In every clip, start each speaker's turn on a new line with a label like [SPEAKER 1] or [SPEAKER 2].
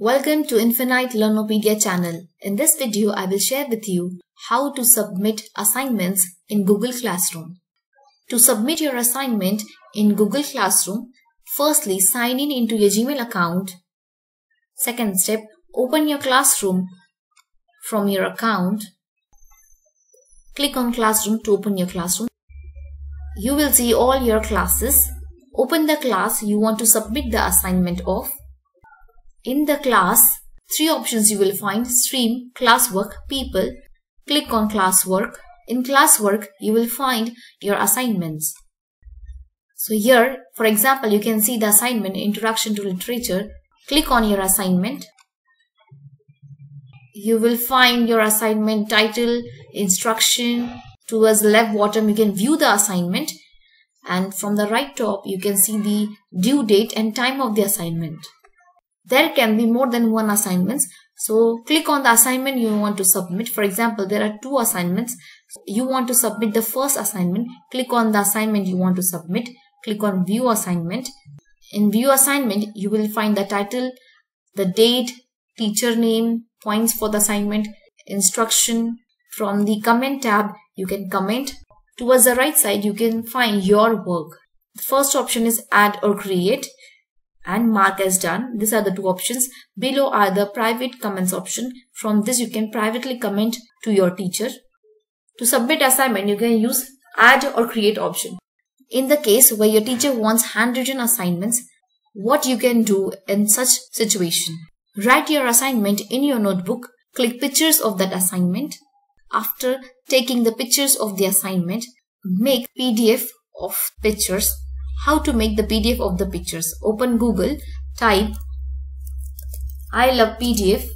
[SPEAKER 1] Welcome to Infinite Learnopidia channel. In this video, I will share with you how to submit assignments in Google Classroom. To submit your assignment in Google Classroom, firstly sign in into your Gmail account. Second step, open your classroom from your account. Click on Classroom to open your classroom. You will see all your classes. Open the class you want to submit the assignment of. In the class, three options you will find stream, classwork, people. Click on classwork. In classwork, you will find your assignments. So here, for example, you can see the assignment Introduction to Literature. Click on your assignment. You will find your assignment title, instruction. Towards the left bottom, you can view the assignment. And from the right top, you can see the due date and time of the assignment. There can be more than one assignments. So click on the assignment you want to submit. For example, there are two assignments. You want to submit the first assignment. Click on the assignment you want to submit. Click on view assignment. In view assignment, you will find the title, the date, teacher name, points for the assignment, instruction. From the comment tab, you can comment. Towards the right side, you can find your work. The first option is add or create and mark as done. These are the two options. Below are the private comments option. From this you can privately comment to your teacher. To submit assignment you can use add or create option. In the case where your teacher wants handwritten assignments, what you can do in such situation? Write your assignment in your notebook, click pictures of that assignment. After taking the pictures of the assignment, make PDF of pictures how to make the PDF of the pictures. Open Google, type I love PDF.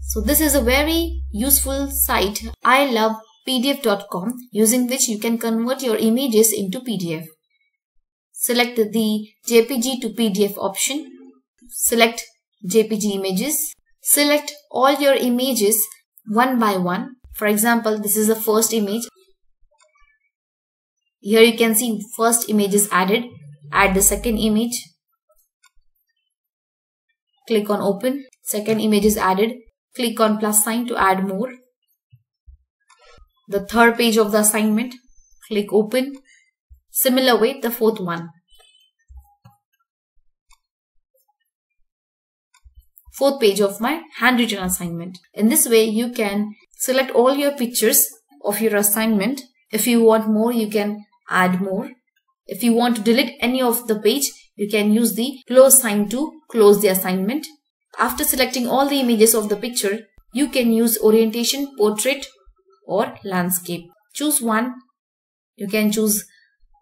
[SPEAKER 1] So this is a very useful site I love pdf.com using which you can convert your images into PDF. Select the JPG to PDF option. Select JPG images. Select all your images one by one. For example, this is the first image. Here you can see first image is added. Add the second image. Click on open. Second image is added. Click on plus sign to add more. The third page of the assignment. Click open. Similar way the fourth one. Fourth page of my handwritten assignment. In this way you can select all your pictures of your assignment. If you want more you can add more. If you want to delete any of the page, you can use the close sign to close the assignment. After selecting all the images of the picture, you can use orientation, portrait or landscape. Choose one. You can choose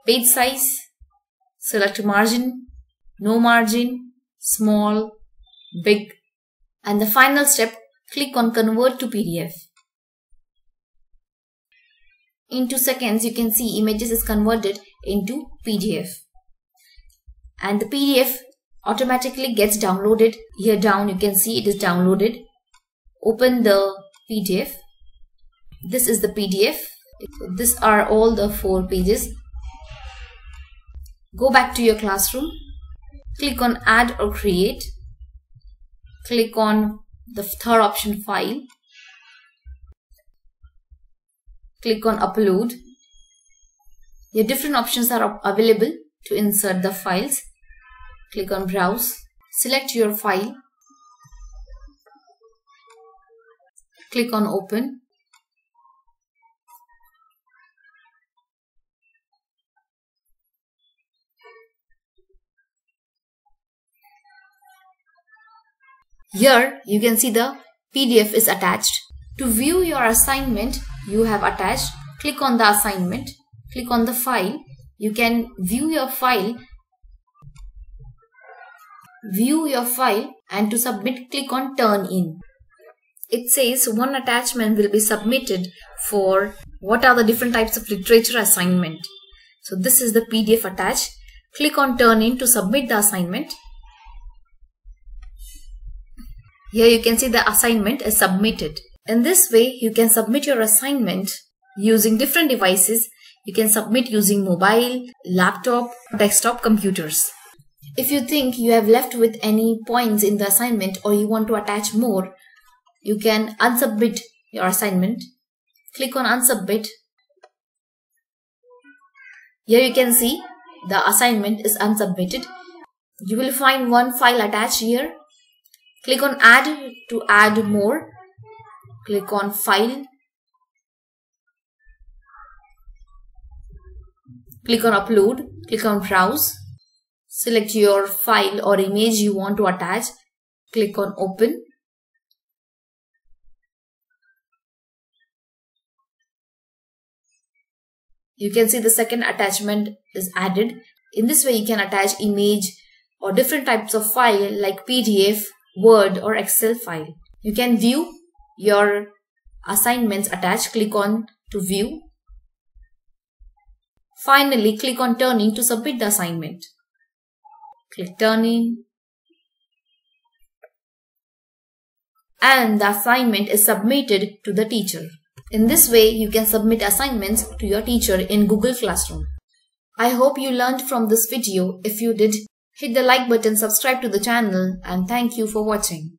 [SPEAKER 1] page size, select margin, no margin, small, big. And the final step, click on convert to PDF. In 2 seconds, you can see images is converted into PDF. And the PDF automatically gets downloaded. Here down, you can see it is downloaded. Open the PDF. This is the PDF. These are all the four pages. Go back to your classroom. Click on add or create. Click on the third option file click on upload. Your different options are available to insert the files. Click on browse. Select your file. Click on open. Here you can see the PDF is attached. To view your assignment, you have attached, click on the assignment, click on the file. You can view your file, view your file and to submit click on turn in. It says one attachment will be submitted for what are the different types of literature assignment. So this is the PDF attached. Click on turn in to submit the assignment. Here you can see the assignment is submitted. In this way, you can submit your assignment using different devices. You can submit using mobile, laptop, desktop computers. If you think you have left with any points in the assignment or you want to attach more, you can unsubmit your assignment. Click on unsubmit. Here you can see the assignment is unsubmitted. You will find one file attached here. Click on add to add more. Click on file. Click on upload. Click on browse. Select your file or image you want to attach. Click on open. You can see the second attachment is added. In this way, you can attach image or different types of file like PDF, Word or Excel file. You can view your assignments attached. Click on to view. Finally, click on turn in to submit the assignment. Click turn in. And the assignment is submitted to the teacher. In this way, you can submit assignments to your teacher in Google Classroom. I hope you learned from this video. If you did, hit the like button, subscribe to the channel and thank you for watching.